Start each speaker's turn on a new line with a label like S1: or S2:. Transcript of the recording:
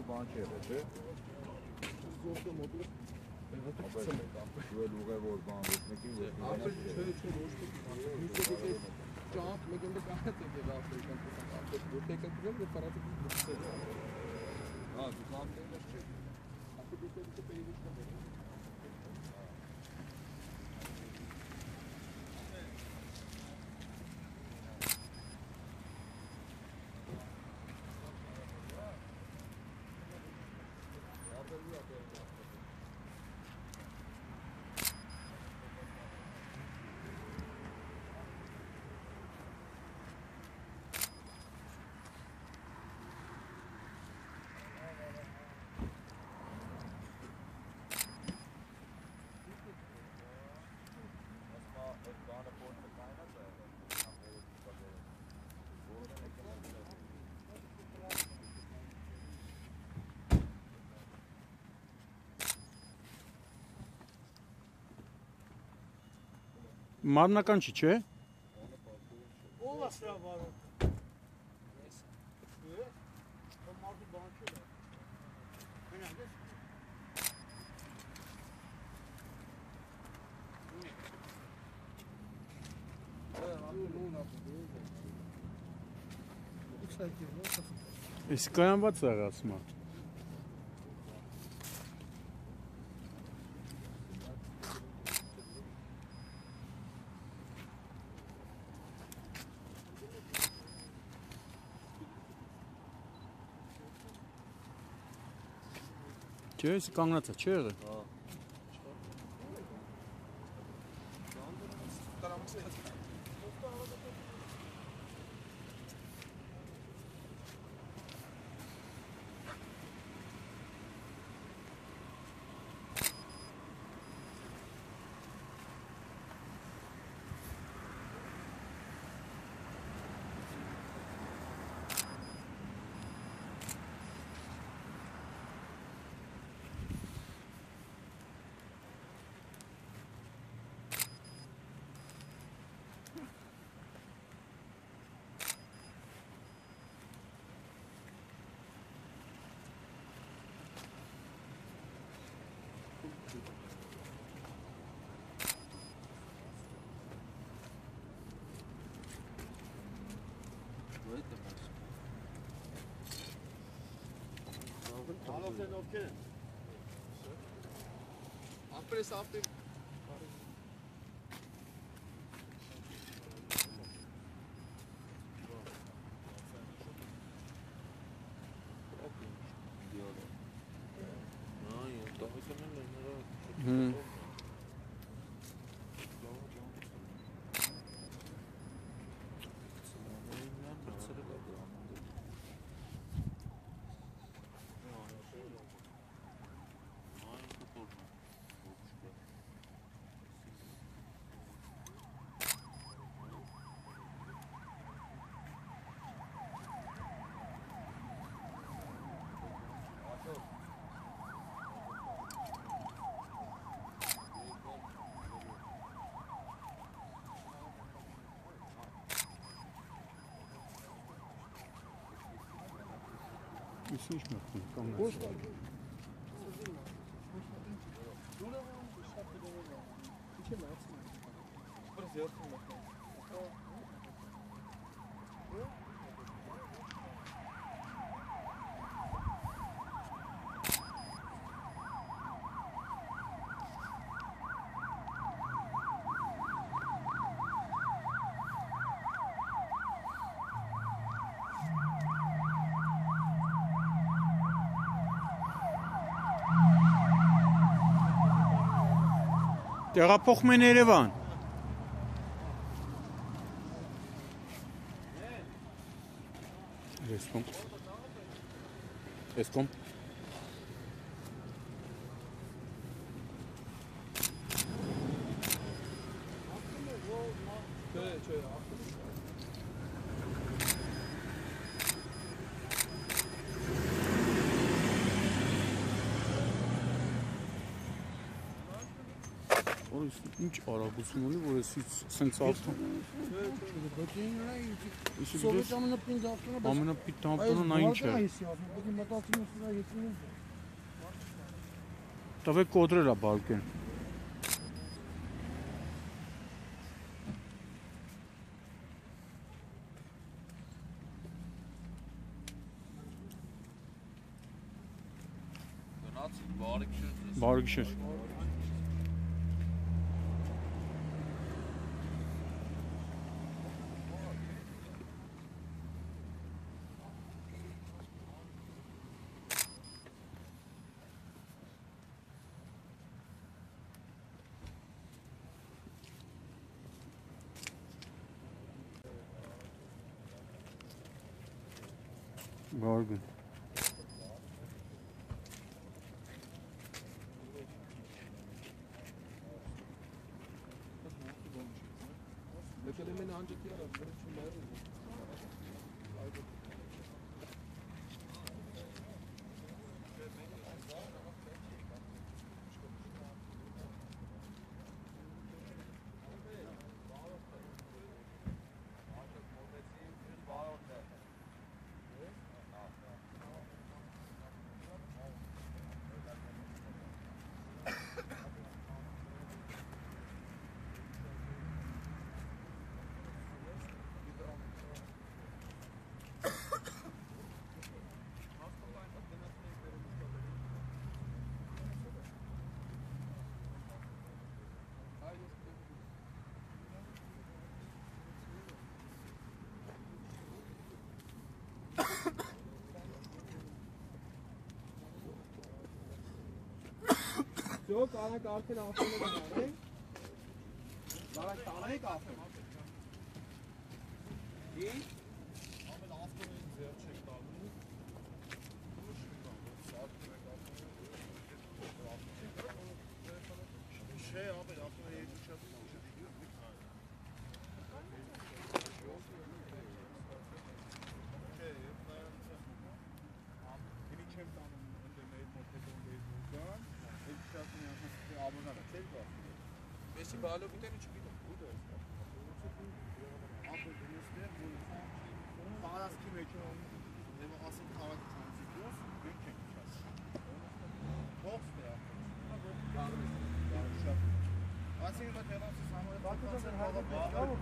S1: մարդու բան չի եղել, չէ։
S2: Զորքը մոդուլ
S1: Ապա դու էլ ուղևոր բան ոչ մեկին ոչ
S2: Ապա չէ, չէ, ոչ թե մյուսը ճանք մեկ ընդ կանա թե դե ապրիկան ապա որտեղ կգնալ դե ֆարատը դուք
S1: Հա, դու կամ դες չէ։
S2: ապա դուք դուք պետք է
S3: Մարմնական չի, չէ՞։
S4: Ո՞վ է սրա վարում։ Ist kein Wasser erstmal. Tschüss, ich
S3: gehe noch zur Tür. Ja. ところどこ
S4: ろ North and
S2: North Canada.
S3: Sure. Après ça. Jesteśmy w
S2: tym kongresie. Burası yapsın bakalım.
S3: Տեղափոխում են Երևան։ Ես կոմ։ Ես կոմ։
S2: Չէ, չէ,
S3: Որս ինչ արագություն ունի, որ էսից սենց ավտոն։
S2: Բջին նրա ինչ
S3: Իսկ
S2: սովետ ամենապին դավտոնը
S3: ամենապիտ ավտոնը նա ինչ է։
S2: Բգի մտածում եմ սրա եսին
S3: Տվե կոդրել է բալկեն։
S4: Գնացի բարի քշեր։
S3: Բարի գիշեր։ Բարգն։
S4: Եկել եմ անջի արա, դրի չունայր։ જો
S2: जो काला काला ही जी।
S4: Beşi balo biten üç gidiyor. Bu da.
S2: Faqat az kim ekan onu nima asl qavat transityos gün çekeceğiz. Box da ya.
S4: Yardım.
S2: Yani şu. Aslında ben telefon samolyot bakıyorum.